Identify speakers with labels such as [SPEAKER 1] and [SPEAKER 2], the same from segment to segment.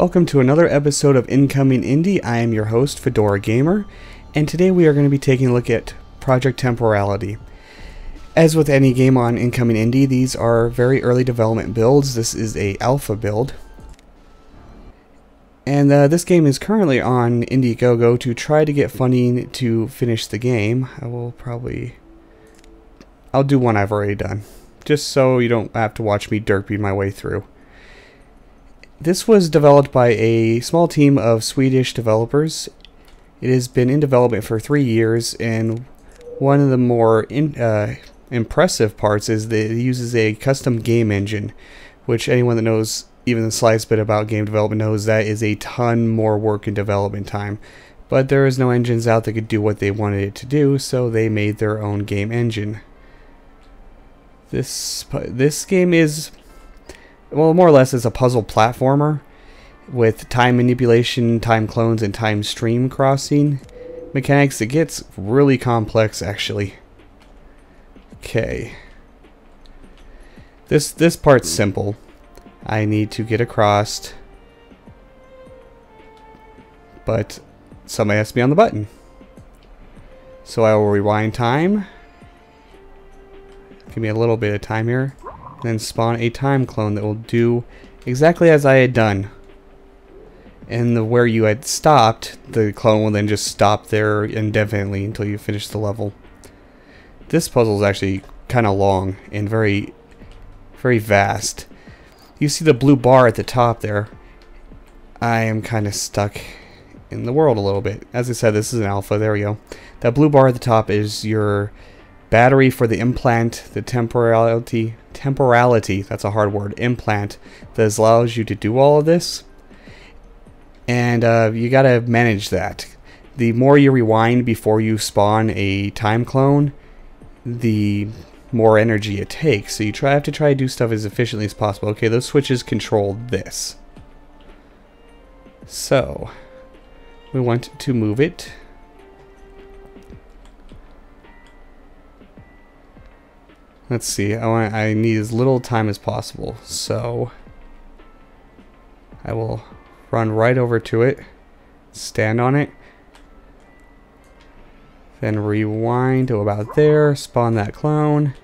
[SPEAKER 1] Welcome to another episode of Incoming Indie. I am your host, Fedora Gamer, and today we are going to be taking a look at Project Temporality. As with any game on Incoming Indie, these are very early development builds. This is a alpha build. And uh, this game is currently on Indiegogo to try to get funding to finish the game. I will probably... I'll do one I've already done. Just so you don't have to watch me derpy my way through. This was developed by a small team of Swedish developers. It has been in development for three years, and one of the more in, uh, impressive parts is that it uses a custom game engine, which anyone that knows even the slightest bit about game development knows that is a ton more work and development time. But there is no engines out that could do what they wanted it to do, so they made their own game engine. This this game is well, more or less is a puzzle platformer with time manipulation, time clones, and time stream crossing mechanics. It gets really complex, actually. Okay. This, this part's simple. I need to get across, but somebody has to be on the button. So I will rewind time. Give me a little bit of time here then spawn a time clone that will do exactly as I had done. And the where you had stopped, the clone will then just stop there indefinitely until you finish the level. This puzzle is actually kind of long and very, very vast. You see the blue bar at the top there. I am kind of stuck in the world a little bit. As I said, this is an alpha. There we go. That blue bar at the top is your battery for the implant, the temporality, temporality, that's a hard word, implant that allows you to do all of this. And uh, you got to manage that. The more you rewind before you spawn a time clone, the more energy it takes. So you try have to try to do stuff as efficiently as possible. Okay, those switches control this. So we want to move it Let's see. I want. I need as little time as possible. So I will run right over to it, stand on it, then rewind to about there, spawn that clone.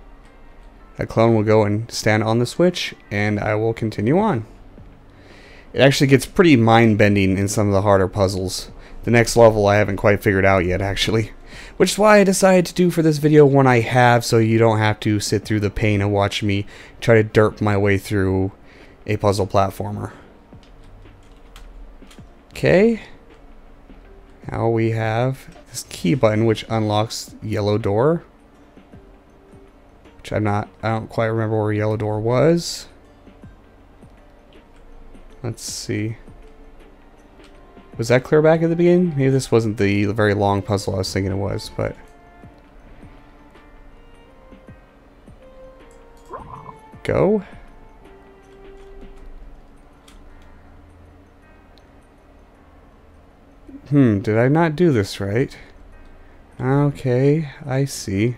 [SPEAKER 1] That clone will go and stand on the switch, and I will continue on. It actually gets pretty mind-bending in some of the harder puzzles. The next level I haven't quite figured out yet, actually. Which is why I decided to do for this video one I have so you don't have to sit through the pain of watch me try to derp my way through a puzzle platformer. Okay. Now we have this key button which unlocks yellow door. Which I'm not, I don't quite remember where yellow door was. Let's see. Was that clear back at the beginning? Maybe this wasn't the very long puzzle I was thinking it was, but... Go? Hmm, did I not do this right? Okay, I see.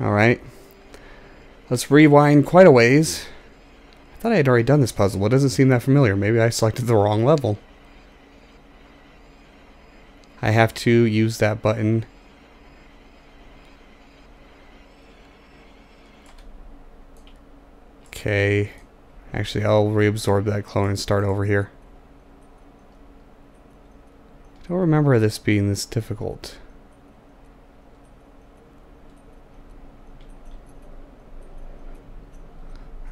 [SPEAKER 1] Alright. Let's rewind quite a ways thought I had already done this puzzle. It doesn't seem that familiar. Maybe I selected the wrong level. I have to use that button. Okay. Actually, I'll reabsorb that clone and start over here. I don't remember this being this difficult.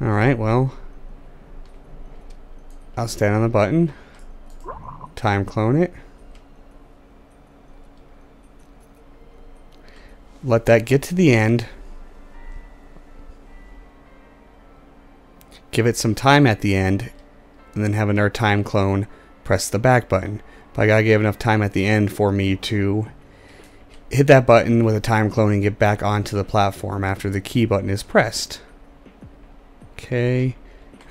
[SPEAKER 1] Alright, well... I'll stand on the button. Time clone it. Let that get to the end. Give it some time at the end. And then have another time clone. Press the back button. But I gotta give enough time at the end for me to hit that button with a time clone and get back onto the platform after the key button is pressed. Okay.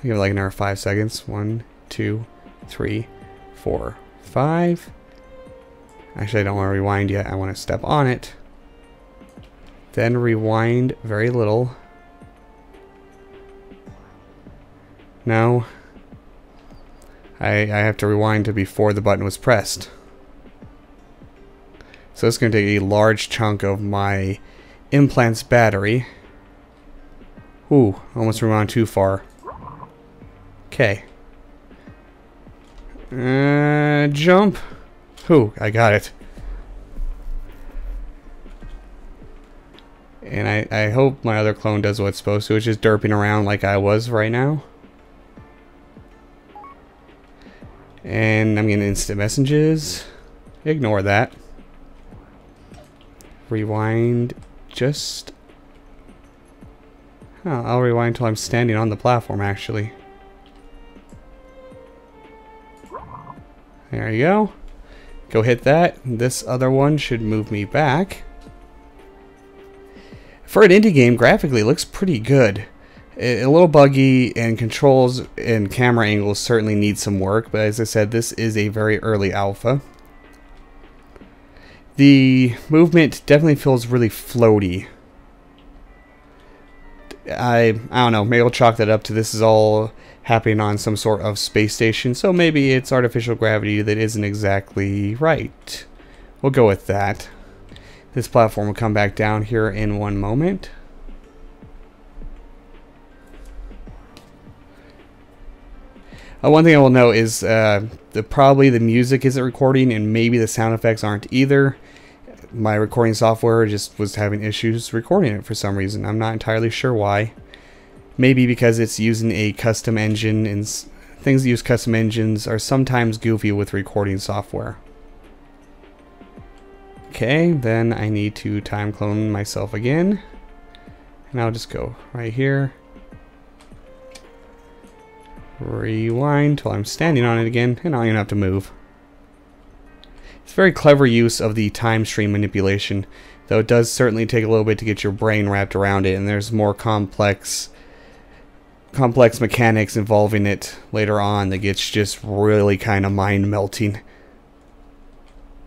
[SPEAKER 1] Give it like another five seconds. One, two, three, four, five. Actually, I don't want to rewind yet. I want to step on it. Then rewind very little. No. I, I have to rewind to before the button was pressed. So it's going to take a large chunk of my implant's battery. Ooh, almost rewound too far. Okay. Uh, jump. Ooh, I got it. And I, I hope my other clone does what it's supposed to, which is derping around like I was right now. And I'm getting instant messages. Ignore that. Rewind just... Huh, I'll rewind until I'm standing on the platform, actually. There you go. Go hit that. This other one should move me back. For an indie game, graphically looks pretty good. A little buggy, and controls and camera angles certainly need some work, but as I said, this is a very early alpha. The movement definitely feels really floaty. I I don't know, maybe I'll chalk that up to this is all happening on some sort of space station, so maybe it's artificial gravity that isn't exactly right. We'll go with that. This platform will come back down here in one moment. Uh, one thing I will note is uh, the, probably the music isn't recording and maybe the sound effects aren't either. My recording software just was having issues recording it for some reason. I'm not entirely sure why. Maybe because it's using a custom engine and things that use custom engines are sometimes goofy with recording software. Okay, then I need to time clone myself again. And I'll just go right here. Rewind till I'm standing on it again, and I don't even have to move. It's very clever use of the time stream manipulation, though it does certainly take a little bit to get your brain wrapped around it, and there's more complex complex mechanics involving it later on that gets just really kind of mind-melting.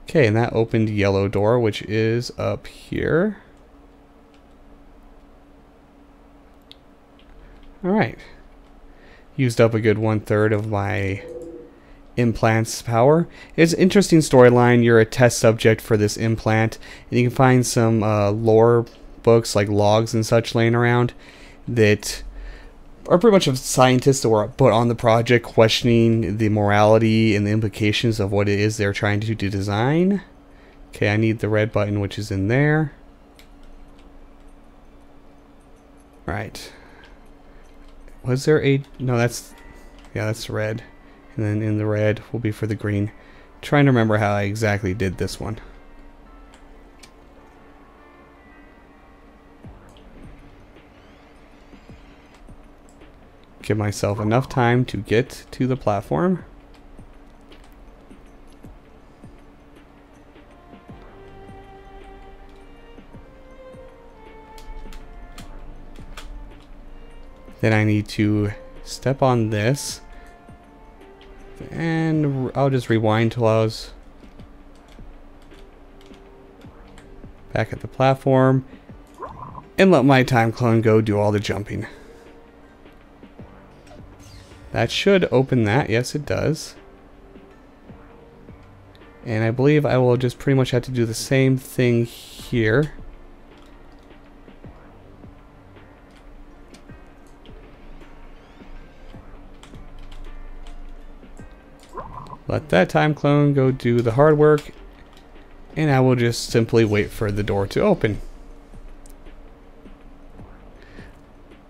[SPEAKER 1] Okay, and that opened yellow door, which is up here. Alright used up a good one third of my implant's power. It's an interesting storyline. You're a test subject for this implant, and you can find some uh, lore books like logs and such laying around that are pretty much of scientists that were put on the project questioning the morality and the implications of what it is they're trying to, to design. Okay, I need the red button, which is in there. Right. Was there a... No, that's... Yeah, that's red. And then in the red will be for the green. I'm trying to remember how I exactly did this one. Give myself enough time to get to the platform. Then I need to step on this. And I'll just rewind till I was back at the platform. And let my time clone go do all the jumping. That should open that. Yes, it does. And I believe I will just pretty much have to do the same thing here. Let that time clone go do the hard work, and I will just simply wait for the door to open.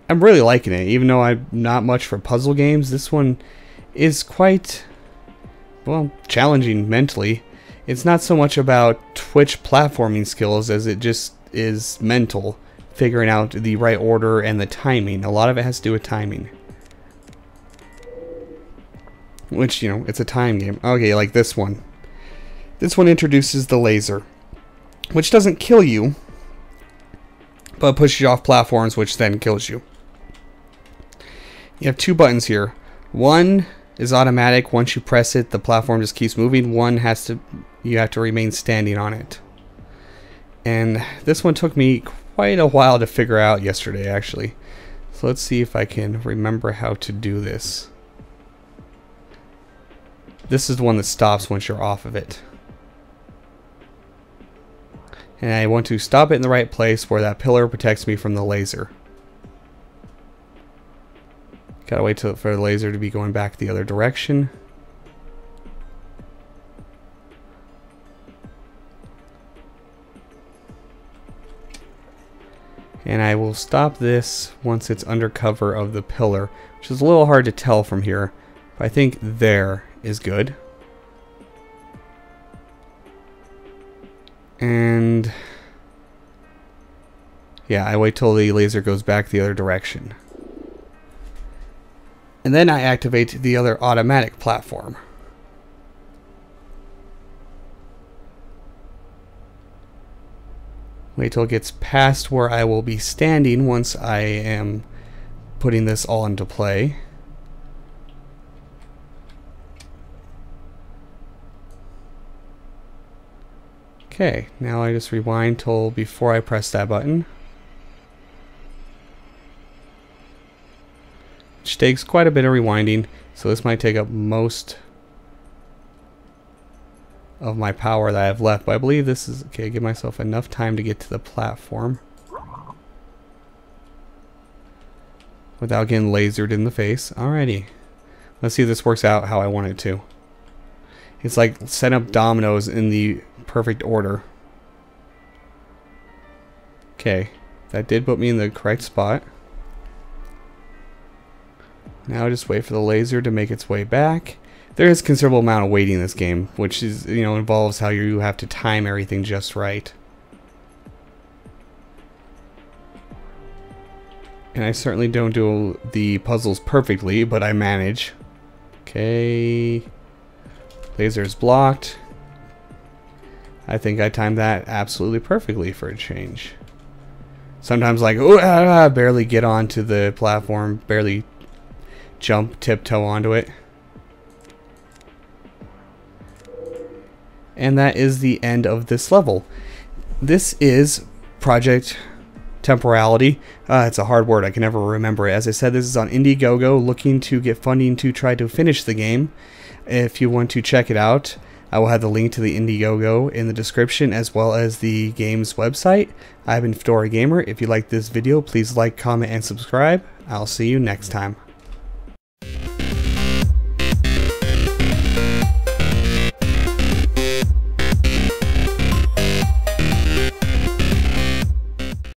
[SPEAKER 1] I'm really liking it, even though I'm not much for puzzle games. This one is quite, well, challenging mentally. It's not so much about Twitch platforming skills as it just is mental, figuring out the right order and the timing. A lot of it has to do with timing. Which, you know, it's a time game. Okay, like this one. This one introduces the laser, which doesn't kill you, but pushes you off platforms, which then kills you. You have two buttons here. One is automatic. Once you press it, the platform just keeps moving. One has to, you have to remain standing on it. And this one took me quite a while to figure out yesterday, actually. So let's see if I can remember how to do this. This is the one that stops once you're off of it. And I want to stop it in the right place where that pillar protects me from the laser. Gotta wait till, for the laser to be going back the other direction. And I will stop this once it's under cover of the pillar, which is a little hard to tell from here. But I think there is good. And yeah, I wait till the laser goes back the other direction. And then I activate the other automatic platform. Wait till it gets past where I will be standing once I am putting this all into play. Okay, now I just rewind till before I press that button. Takes quite a bit of rewinding, so this might take up most of my power that I have left. But I believe this is okay. Give myself enough time to get to the platform without getting lasered in the face. Alrighty, let's see if this works out how I want it to. It's like set up dominoes in the perfect order. Okay, that did put me in the correct spot. Now just wait for the laser to make its way back there is considerable amount of waiting in this game, which is you know involves how you have to time everything just right. And I certainly don't do the puzzles perfectly, but I manage. Okay. Laser is blocked. I think I timed that absolutely perfectly for a change. Sometimes like, oh, ah, barely get onto the platform, barely jump, tiptoe onto it. and that is the end of this level. This is Project Temporality. Uh, it's a hard word, I can never remember it. As I said, this is on Indiegogo, looking to get funding to try to finish the game. If you want to check it out, I will have the link to the Indiegogo in the description as well as the game's website. I've been Fedora Gamer. If you like this video, please like, comment, and subscribe. I'll see you next time.